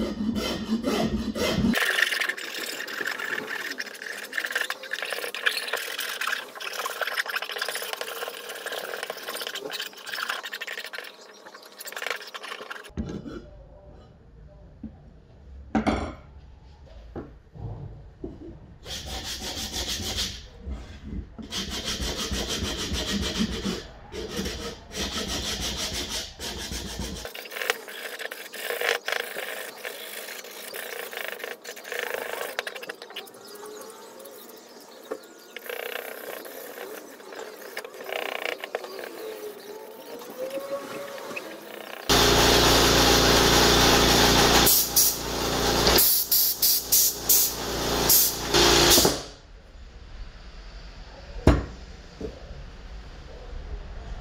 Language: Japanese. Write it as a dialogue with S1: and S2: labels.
S1: えっ